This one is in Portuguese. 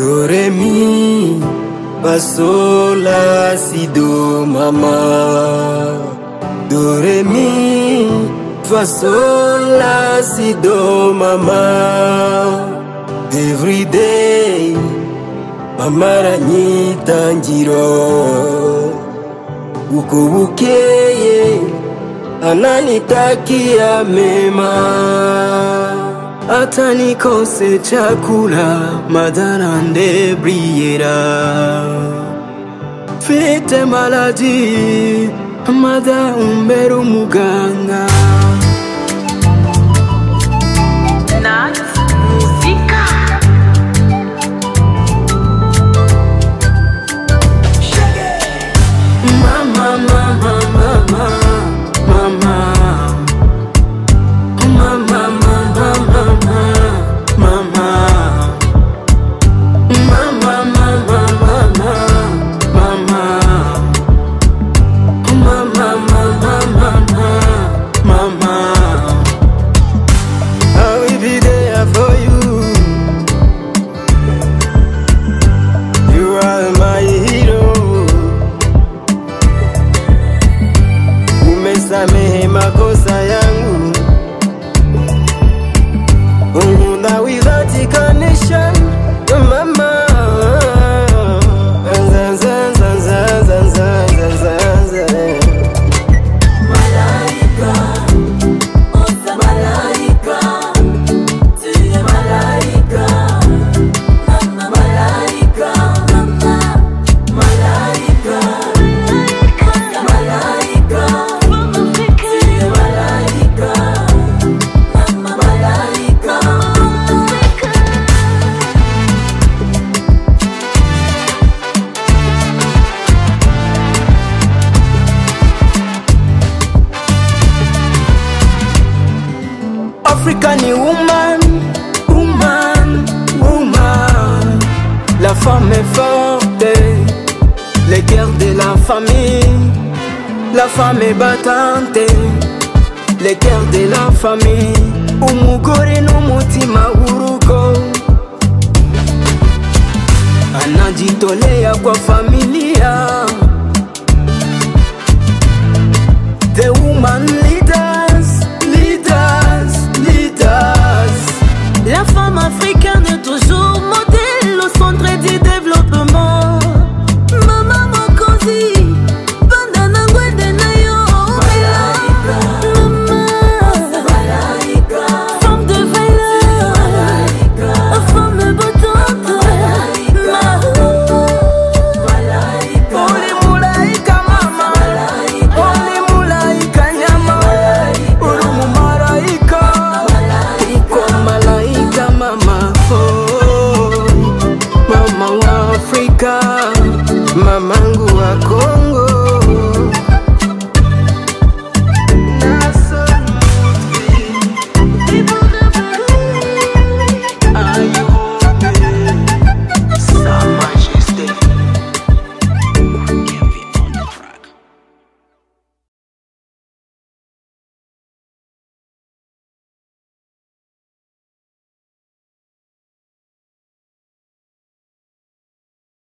Do re mi si do mama. Do re mi si do mama. Every day mama aranyitangiro uko bukeye ananitakia mema hata nikose chakula madhara ndebriera. Mfite maladi mada umbera umuganga African woman, woman, woman. La femme est forte, les guerres de la famille. La femme est battante, les guerres de la famille. Umugore n'umutima w'urugo anajitolea kwa familia Africa. wangu wa Kongo.